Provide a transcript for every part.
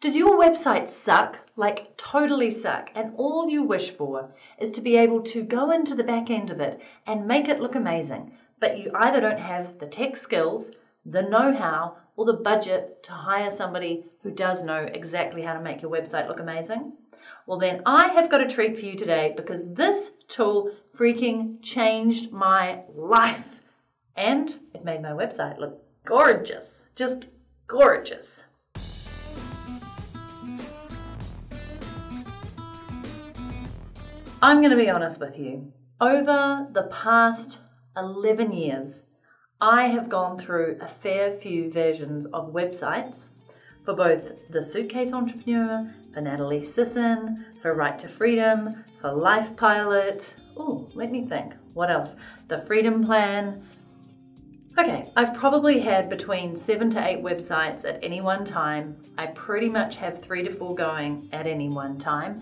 Does your website suck? Like totally suck, and all you wish for is to be able to go into the back end of it and make it look amazing, but you either don't have the tech skills, the know how, or the budget to hire somebody who does know exactly how to make your website look amazing? Well, then I have got a treat for you today because this tool freaking changed my life and it made my website look gorgeous. Just gorgeous. I'm going to be honest with you. Over the past 11 years, I have gone through a fair few versions of websites for both the Suitcase Entrepreneur, for Natalie Sisson, for Right to Freedom, for Life Pilot. Oh, let me think. What else? The Freedom Plan. Okay, I've probably had between seven to eight websites at any one time. I pretty much have three to four going at any one time.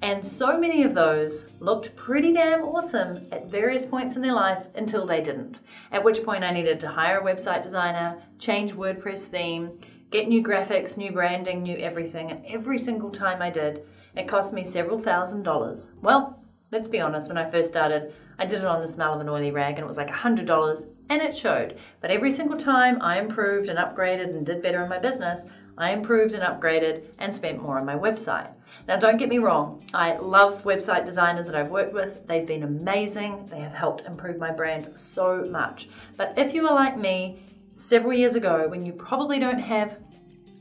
And so many of those looked pretty damn awesome at various points in their life until they didn't. At which point I needed to hire a website designer, change WordPress theme, get new graphics, new branding, new everything. And every single time I did, it cost me several thousand dollars. Well, let's be honest, when I first started, I did it on the smell of an oily rag and it was like a $100 and it showed. But every single time I improved and upgraded and did better in my business, I improved and upgraded and spent more on my website. Now, don't get me wrong, I love website designers that I've worked with. They've been amazing, they have helped improve my brand so much. But if you are like me several years ago, when you probably don't have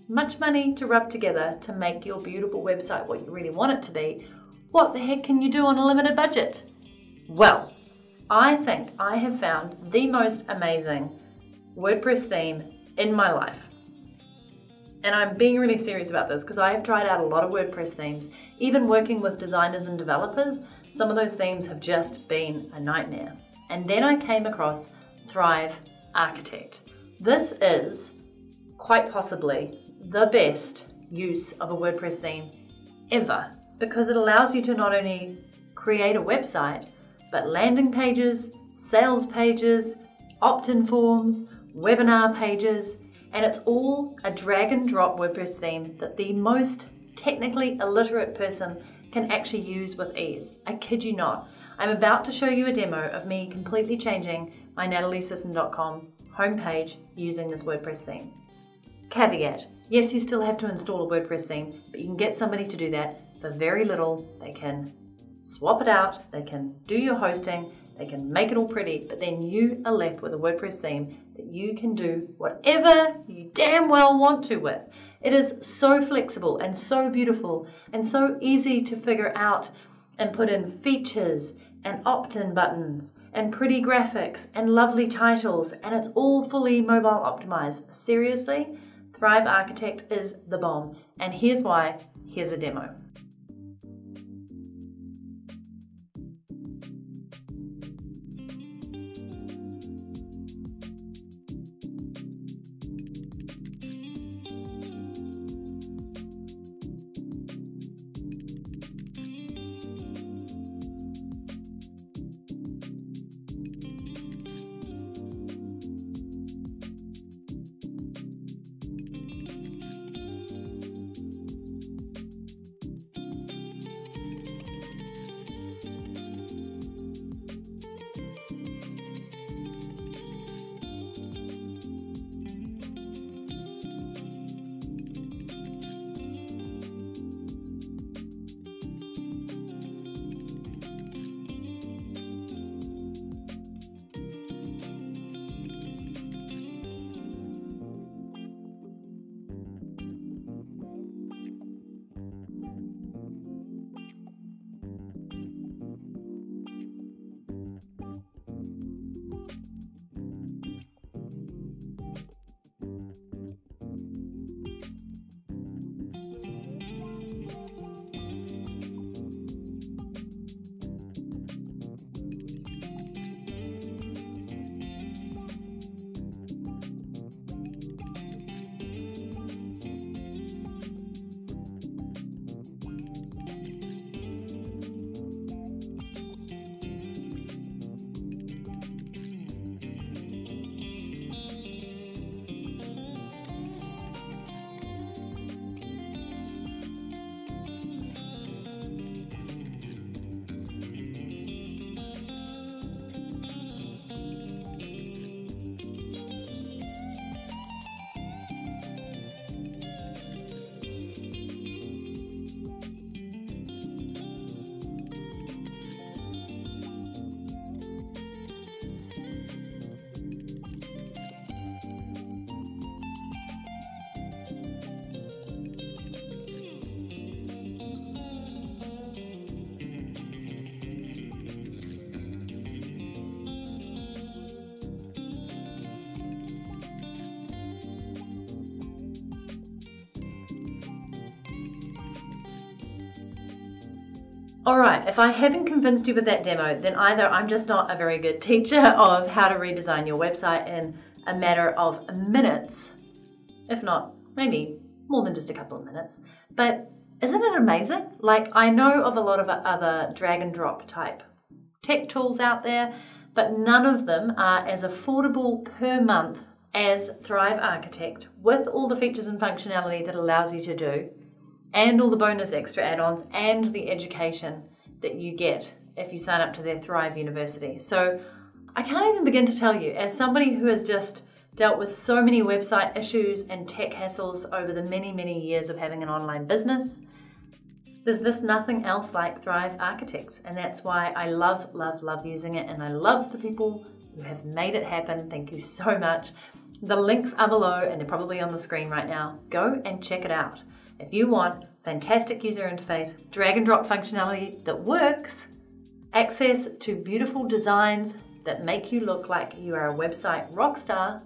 much money to rub together to make your beautiful website what you really want it to be, what the heck can you do on a limited budget? Well, I think I have found the most amazing WordPress theme in my life. And I'm being really serious about this because I have tried out a lot of WordPress themes. Even working with designers and developers, some of those themes have just been a nightmare. And then I came across Thrive Architect. This is quite possibly the best use of a WordPress theme ever because it allows you to not only create a website, but landing pages, sales pages, opt in forms, webinar pages, and it's all a drag and drop WordPress theme that the most technically illiterate person can actually use with ease. I kid you not. I'm about to show you a demo of me completely changing my nataliesisson.com homepage using this WordPress theme. Caveat yes, you still have to install a WordPress theme, but you can get somebody to do that for very little. They can swap it out, they can do your hosting, they can make it all pretty, but then you are left with a WordPress theme that you can do whatever you damn well want to with. It is so flexible and so beautiful and so easy to figure out and put in features and opt in buttons and pretty graphics and lovely titles, and it's all fully mobile optimized. Seriously, Thrive Architect is the bomb, and here's why. Here's a demo. All right, if I haven't convinced you with that demo, then either I'm just not a very good teacher of how to redesign your website in a matter of minutes, if not maybe more than just a couple of minutes. But isn't it amazing? Like, I know of a lot of other drag and drop type tech tools out there, but none of them are as affordable per month as Thrive Architect with all the features and functionality that allows you to do and all the bonus extra add ons and the education that you get if you sign up to their Thrive University. So I can't even begin to tell you, as somebody who has just dealt with so many website issues and tech hassles over the many, many years of having an online business, there's just nothing else like Thrive Architect. And that's why I love, love, love using it. And I love the people who have made it happen. Thank you so much. The links are below and they're probably on the screen right now. Go and check it out. If you want fantastic user interface, drag and drop functionality that works, access to beautiful designs that make you look like you are a website rockstar,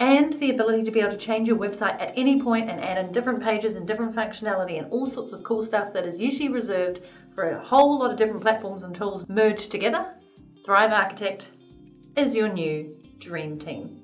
and the ability to be able to change your website at any point and add in different pages and different functionality and all sorts of cool stuff that is usually reserved for a whole lot of different platforms and tools merged together, Thrive Architect is your new dream team.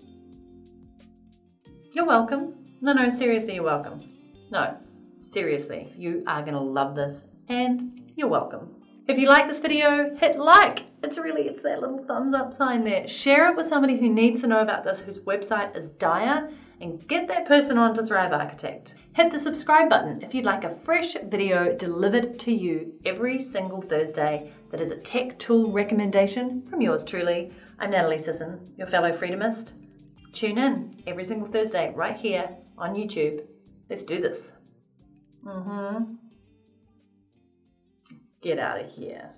You're welcome. No, no, seriously, you're welcome. No, seriously, you are to love this and you're welcome. If you like this video, hit like. It's really, it's that little thumbs up sign there. Share it with somebody who needs to know about this, whose website is dire, and get that person on to Thrive Architect. Hit the subscribe button if you'd like a fresh video delivered to you every single Thursday that is a tech tool recommendation from yours truly. I'm Natalie Sisson, your fellow freedomist. Tune in every single Thursday right here on YouTube Let's do this. Mm-hmm. Get out of here.